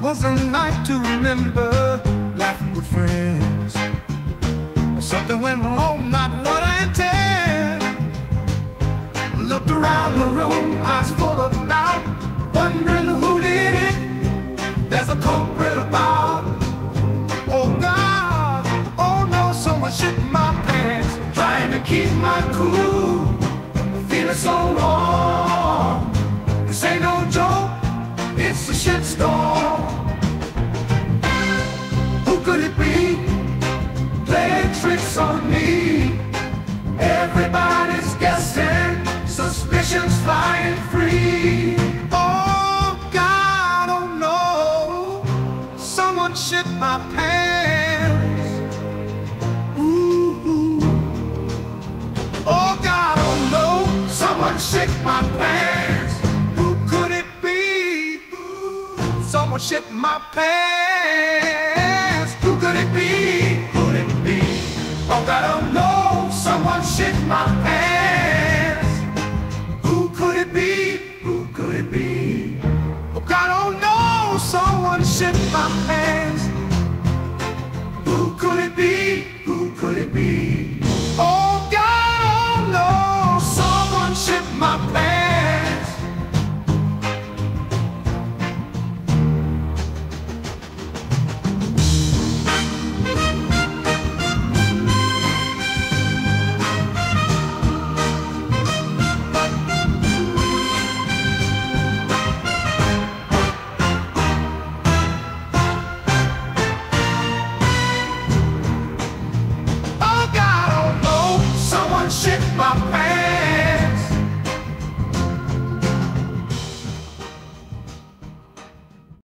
was a night to remember, laughing with friends. Something went wrong, not what I intend. Looked around the room, eyes full of doubt, wondering who did it. There's a culprit about. Oh God, oh no, someone shit in my pants, trying to keep my cool, feeling so wrong. Everybody's guessing, suspicions flying free. Oh God, oh no, someone shit my pants. Ooh. Oh God, oh no, someone shit my pants. Who could it be? Someone shit my pants. Who could it be? Who could it be? Oh oh someone shit my pants. Who could it be? Who could it be? my family.